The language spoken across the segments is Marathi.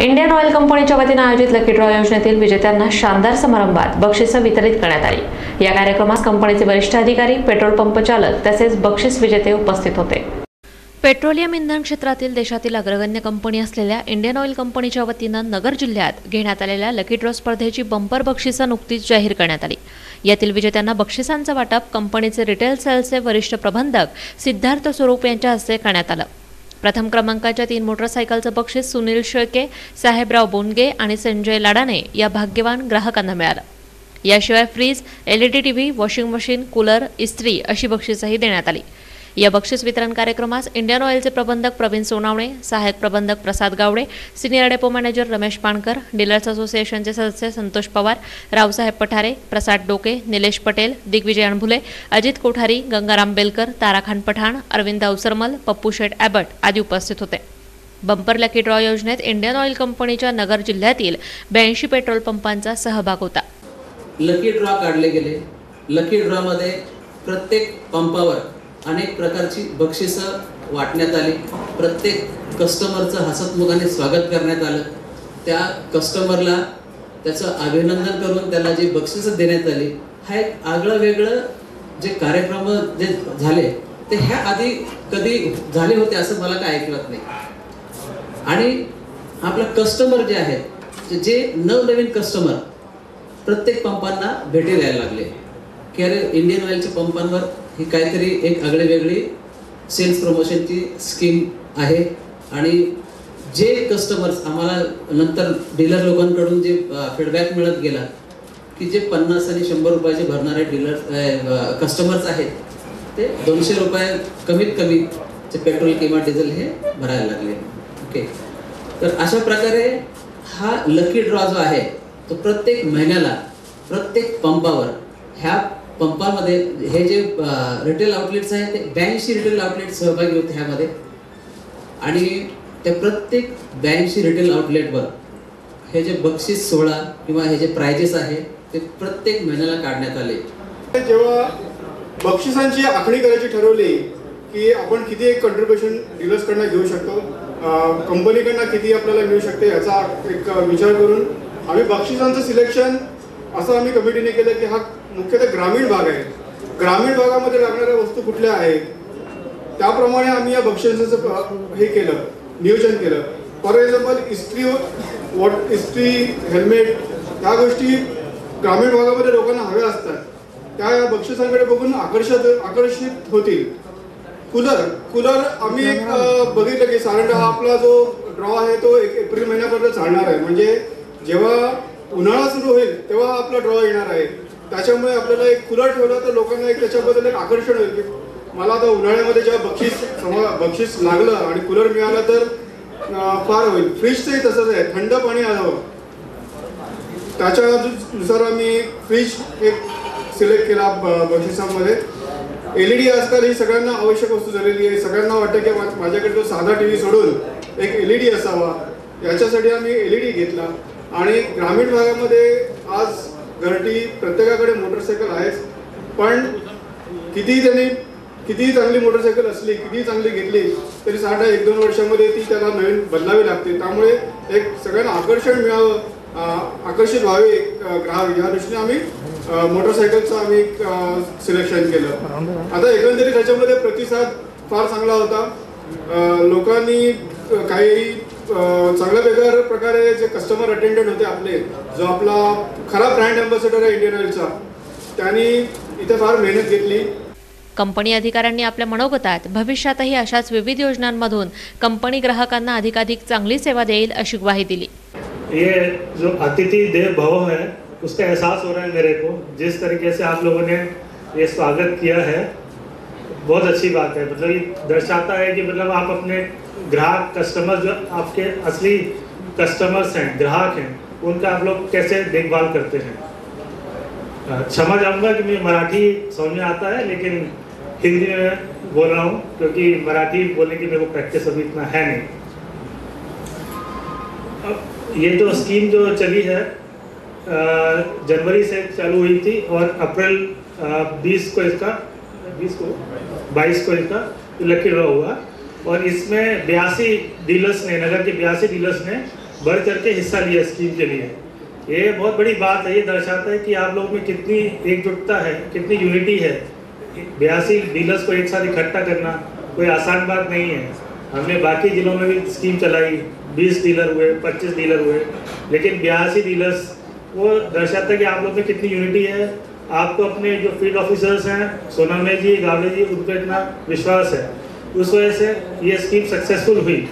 इंडियन ऑइल कंपनीच्या वतीनं आयोजित लकी ड्रॉ योजनेतील विजेत्यांना शानदार समारंभात बक्षिसं वितरित करण्यात आली. या कार्यक्रमात कंपनीचे वरिष्ठ अधिकारी पेट्रोल पंप चालक तसेच बक्षीस विजेते उपस्थित होते. पेट्रोलियम इंधन क्षेत्रातील देशातील अग्रगण्य कंपनी असलेल्या इंडियन ऑइल कंपनीच्या वतीनं नगर जिल्ह्यात घेण्यात आलेल्या लकी ड्रॉ स्पर्धेची बंपर बक्षिसं नुकतीच जाहीर करण्यात आली. यातील विजेत्यांना बक्षिसांचं वाटप कंपनीचे रिटेल सेल्सचे वरिष्ठ प्रबंधक सिद्धार्थ स्वरूप यांच्या हस्ते करण्यात आलं. प्रथम क्रमांकाच्या तीन मोटरसायकलचं बक्षीस सुनील शेळके साहेबराव बोनगे आणि संजय लाडाने या भाग्यवान ग्राहकांना मिळालं. याशिवाय fridge L E D T V washing machine cooler इस्त्री अशी बक्षिसंही देण्यात आली. या बक्षीस वितरण कार्यक्रमास इंडियन ऑइलचे प्रबंधक प्रवीण सोनावणे सहाय्यक प्रबंधक Prasad Gawade senior depot manager Ramesh Pankar dealers असोसिएशनचे सदस्य संतोष पवार रावसाहेब पठारे प्रसाद डोके निलेश पटेल दिग्विजय अणभुले अजित कोठारी गंगाराम बेलकर ताराखान पठाण अरविंद अवसरमल पप्पू शेठ ॲबट आदी उपस्थित होते. बंपर लकी ड्रॉ योजनेत इंडियन ऑइल कंपनीच्या नगर जिल्ह्यातील ब्याऐंशी पेट्रोल पंपांचा सहभाग होता. लकी ड्रॉ काढले गेले. लकी ड्रॉमध्ये प्रत्येक पंपावर अनेक प्रकारची बक्षिसं वाटण्यात आली. प्रत्येक कस्टमरचं हसतमुखाने स्वागत करण्यात आलं. त्या कस्टमरला त्याचं अभिनंदन करून त्याला जी बक्षिसं देण्यात आली हा एक आगळं वेगळं जे कार्यक्रम जे झाले ते ह्या आधी कधी झाले होते असं मला काय ऐकलं नाही. आणि आपला कस्टमर जे आहेत जे- जे नवनवीन कस्टमर प्रत्येक पंपांना भेटी द्यायला लागले. की अरे इंडियन ऑइलच्या पंपांवर ही काहीतरी एक आगळी वेगळी सेल्स प्रमोशनची स्कीम आहे. आणि जे कस्टमर्स आम्हाला नंतर डीलर लोकांकडून जे फीडबॅक मिळत गेला की जे पन्नास आणि शंभर रुपयाचे भरणारे डीलर कस्टमर्स आहेत ते दोनशे रुपये कमीत कमी जे पेट्रोल किंवा डिझेल हे भरायला लागले. ओके तर अशा प्रकारे हा लकी ड्रॉ जो आहे तो प्रत्येक महिन्याला प्रत्येक पंपावर ह्या पंपामध्ये हे जे रिटेल आउटलेट्स आहेत ते ब्याऐंशी रिटेल आउटलेट सहभागी होते ह्यामध्ये. आणि त्या प्रत्येक ब्याऐंशी रिटेल आउटलेटवर हे जे बक्षीस सोहळा किंवा हे जे प्रायजेस आहे ते प्रत्येक महिन्याला काढण्यात आले. जेव्हा बक्षिसांची आखणी करायची ठरवली की आपण किती एक कंट्रीब्युशन डीलर्सकडनं घेऊ शकतो कंपनीकडनं किती आपल्याला मिळू शकते याचा एक विचार करून आम्ही बक्षिसांचं सिलेक्शन असं आम्ही कमिटीने केलं की हा मुख्यतः ग्रामीण भाग आहे ग्रामीण भागामध्ये लागणाऱ्या वस्तू कुठल्या आहेत? त्याप्रमाणे आम्ही या बक्षिसाचं हे केलं नियोजन केलं. फॉर एक्झाम्पल इस्त्री वॉट इस्त्री हेल्मेट ह्या गोष्टी ग्रामीण भागामध्ये लोकांना हव्या असतात. त्या या बक्षिसांकडे बघून आकर्षित आकर्षित होतील. कूलर कूलर आम्ही एक बघितलं की साधारण हा आपला जो ड्रॉ आहे तो एक एप्रिल महिन्यापर्यंत चालणार आहे. म्हणजे जेव्हा उन्हाळा सुरू होईल तेव्हा आपला ड्रॉ येणार आहे. त्याच्यामुळे आपल्याला एक कूलर ठेवलं तर लोकांना एक त्याच्याबद्दल एक आकर्षण होईल की मला आता उन्हाळ्यामध्ये जेव्हा बक्षीस बक्षीस लागलं आणि कूलर मिळालं तर फार होईल. फ्रीजचंही तसंच आहे. थंड पाणी हवं त्याच्यानुसार आम्ही फ्रीज एक सिलेक्ट केला बक्षिसामध्ये. एल ई डी आजकाल ही सगळ्यांना आवश्यक वस्तू झालेली आहे. सगळ्यांना वाटतं की माझ्याकडे तो साधा टी व्ही सोडून एक एल ई डी असावा. याच्यासाठी आम्ही एल ई डी घेतला. आणि ग्रामीण भागामध्ये आज घरटी प्रत्येकाकडे मोटरसायकल आहेच पण कितीही त्यांनी कितीही चांगली मोटरसायकल असली कितीही चांगली घेतली तरी साधा एक दोन वर्षामध्ये ती त्याला नवीन बदलावी लागते. त्यामुळे एक सगळ्यांना आकर्षण मिळावं आकर्षित व्हावे ग्राहक. या दृष्टीने आम्ही मोटरसायकलचं आम्ही सिलेक्शन केलं. आता एकंदरीत त्याच्यामध्ये प्रतिसाद फार चांगला होता. लोकांनी काही चांगल्या वेगळ्या प्रकारे जे कस्टमर अटेंडंट होते आपले जो आपला खरा ब्रँड अँबॅसेडर आहे इंडियन ऑइलचा त्यांनी इथे फार मेहनत घेतली. कंपनी अधिकाऱ्यांनी आपल्या मनोगतात भविष्यातही अशाच विविध योजनांमधून कंपनी ग्राहकांना अधिकाधिक चांगली सेवा देईल अशी ग्वाही दिली. ये जो अतिथि देव भव है उसका एहसास हो रहा है मेरे को जिस तरीके से आप लोगों ने ये स्वागत किया है बहुत अच्छी बात है। मतलब ये दर्शाता है कि मतलब आप अपने ग्राहक कस्टमर जो आपके असली कस्टमर्स हैं, ग्राहक हैं, उनका आप लोग कैसे देखभाल करते हैं? क्षमा चाहूँगा कि मुझे मराठी समझ में आता है, लेकिन हिंदी में बोल रहा हूँ, क्योंकि मराठी बोलने की मेरे को प्रैक्टिस अभी इतना है नहीं। अब ये तो स्कीम जो चली है जनवरी से चालू हुई थी, और अप्रैल बीस को इसका, बीस को, बाईस को इसका लकी ड्रॉ हुआ। और इसमें बयासी डीलर्स ने, नगर के बयासी डीलर्स ने बढ़ चढ़ के हिस्सा लिया स्कीम के लिए। ये बहुत बड़ी बात है, ये दर्शाता है कि आप लोग में कितनी एकजुटता है, कितनी यूनिटी है। बयासी डीलर्स को एक साथ इकट्ठा करना कोई आसान बात नहीं है। हमने बाकी जिलों में भी स्कीम चलाई, बीस डीलर हुए, पच्चीस डीलर हुए, लेकिन बयासी डीलर्स वो दर्शाता है कि आप लोग में कितनी यूनिटी है। आपको अपने जो फ़ील्ड ऑफिसर्स हैं, सोनामे जी, गावड़े जी, उन पर इतना विश्वास है। उस वजह से ये स्कीम सक्सेसफुल हुई।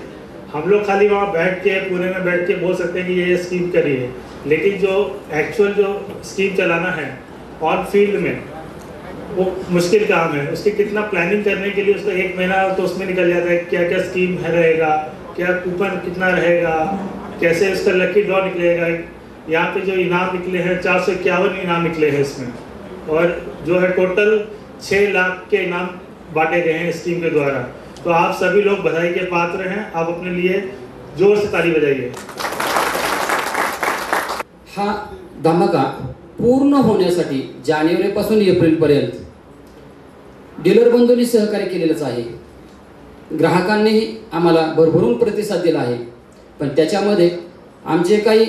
हम लोग खाली वहाँ बैठ के, पुणे में बैठ के बोल सकते हैं कि ये स्कीम करी है। लेकिन जो एक्चुअल जो स्कीम चलाना है ऑन फ़ील्ड में, वो मुश्किल काम है। उसकी कितना प्लानिंग करने के लिए उसका एक महीना तो उसमें निकल जाता है क्या क्या स्कीम है रहेगा, क्या कूपन कितना रहेगा, कैसे उसका लकी ड्रॉ निकलेगा। यहाँ पे जो इनाम निकले हैं, चार सौ इक्यावन इनाम निकले हैं इसमें। और जो है टोटल छः लाख के इनाम बांटे गए हैं स्कीम के द्वारा। तो आप सभी लोग बधाई के पात्र हैं आप अपने लिए जोर से ताली बजाइए। हा धमाका पूर्ण होण्यासाठी जानेवारीपासून एप्रिलपर्यंत डीलर बंधूंनी सहकार्य केलेलंच आहे. ग्राहकांनीही आम्हाला भरभरून प्रतिसाद दिला आहे. पण त्याच्यामध्ये आमचे काही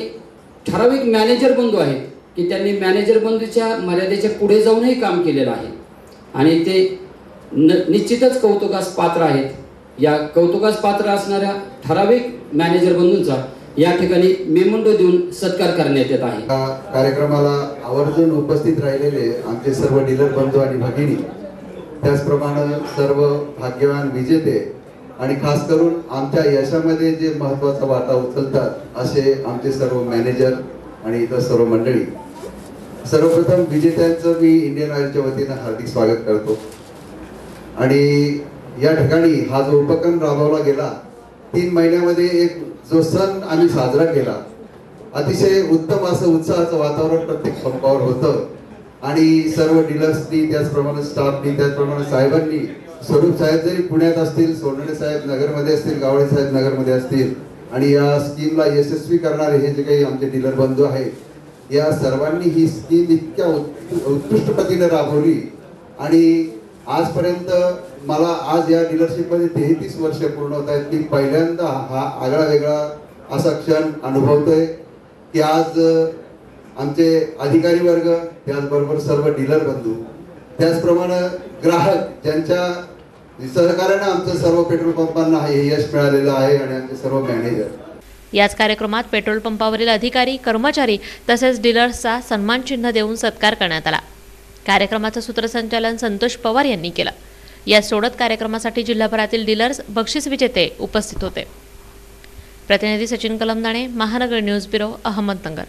ठराविक मॅनेजर बंधू आहेत की त्यांनी मॅनेजर बंधूच्या मर्यादेच्या पुढे जाऊनही काम केलेलं आहे. आणि ते न निश्चितच कौतुकास पात्र आहेत. या कौतुकास पात्र असणाऱ्या ठराविक मॅनेजर बंधूंचा या ठिकाणी मेमंडो देऊन सत्कार करण्यात येत आहे. कार्यक्रमाला आवर्जून उपस्थित राहिलेले आमचे सर्व डीलर बंधू आणि भगिनी त्याचप्रमाणे सर्व भाग्यवान विजेते आणि खास करून आमच्या यशामध्ये जे महत्त्वाचा वाटा उचलतात असे आमचे सर्व मॅनेजर आणि इतर सर्व मंडळी. सर्वप्रथम विजेत्यांचं मी इंडियन ऑइलच्या वतीनं हार्दिक स्वागत करतो. आणि या ठिकाणी हा जो उपक्रम राबवला गेला तीन महिन्यामध्ये एक जो सण आम्ही साजरा केला अतिशय उत्तम असं उत्साहाचं वातावरण प्रत्येक पंपावर होतं. आणि सर्व डीलर्सनी त्याचप्रमाणे स्टाफनी त्याचप्रमाणे साहेबांनी स्वरूप साहेब जरी पुण्यात असतील सोनवणे साहेब नगरमध्ये असतील गावडे साहेब नगरमध्ये असतील आणि या स्कीमला यशस्वी करणारे हे जे काही आमचे डीलर बंधू आहेत या सर्वांनी ही स्कीम इतक्या उत्कृष्ट पद्धतीने राबवली. आणि आजपर्यंत मला आज या डीलरशिपमध्ये तेहतीस वर्ष पूर्ण होत आहेत. की पहिल्यांदा हा आगळा वेगळा असा क्षण अनुभवतोय की आज आमचे अधिकारी वर्ग त्याचबरोबर सर्व डीलर बंधू त्याचप्रमाणे ग्राहक ज्यांच्या सहकार्यानं आमचं सर्व पेट्रोल पंपांना हे यश मिळालेलं आहे आणि आमचे सर्व मॅनेजर याच कार्यक्रमात पेट्रोल पंपावरील अधिकारी कर्मचारी तसेच डीलर्सचा सन्मान चिन्ह देऊन सत्कार करण्यात आला. कार्यक्रमाचं सूत्रसंचालन संतोष पवार यांनी केलं. या सोडत कार्यक्रमासाठी जिल्हाभरातील डीलर्स बक्षीस विजेते उपस्थित होते. प्रतिनिधी सचिन कलमदाणे महानगर न्यूज ब्युरो अहमदनगर.